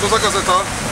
To zakazeta?